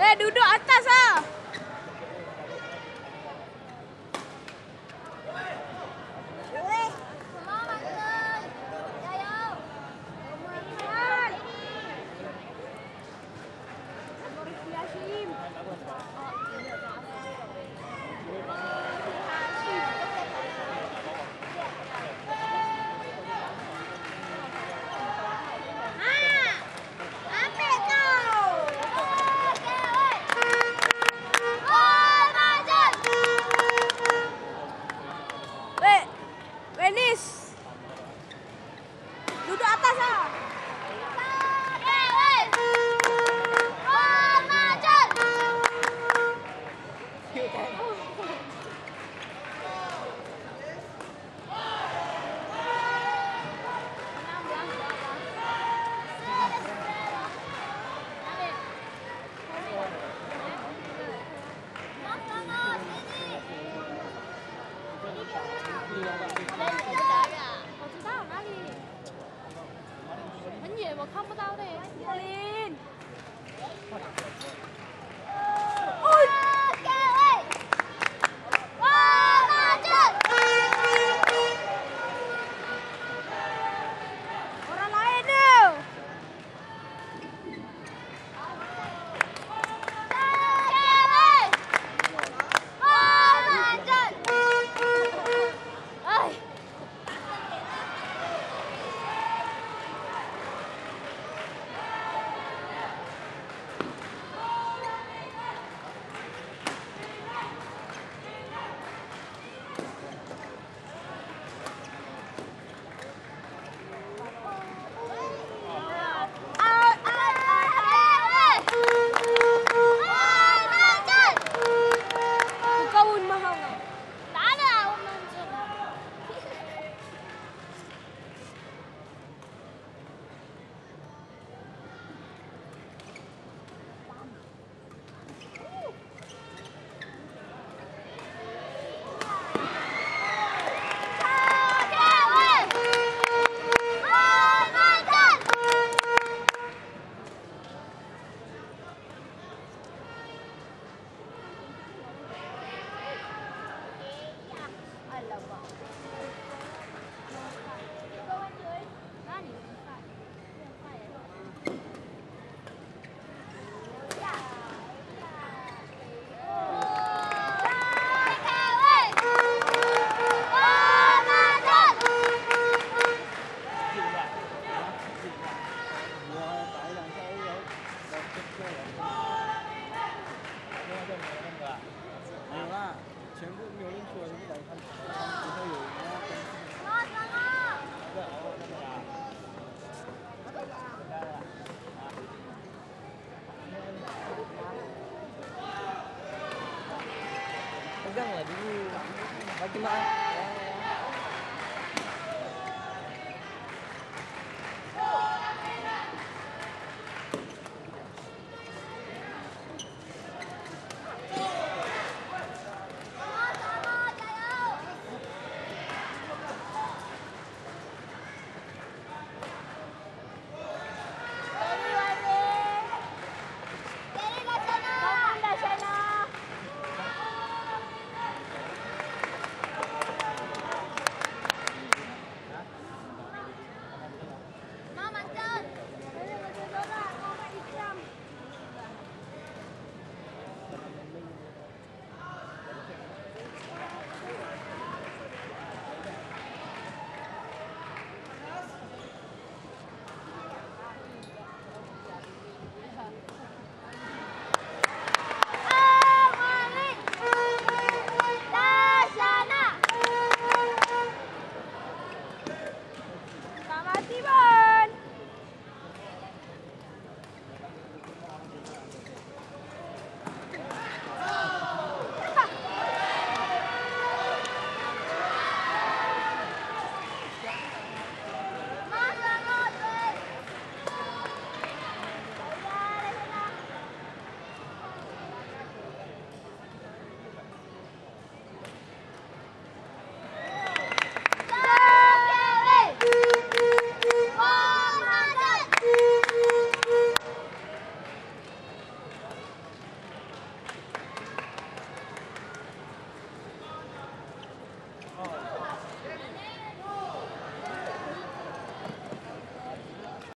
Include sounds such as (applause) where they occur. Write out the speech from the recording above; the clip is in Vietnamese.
Eh, duduk atas lah. (laughs) 我知道那里很远，我看不到的。全部没有人说你来看，以后有人要跟 rất là đi phải chứ 你们。